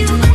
you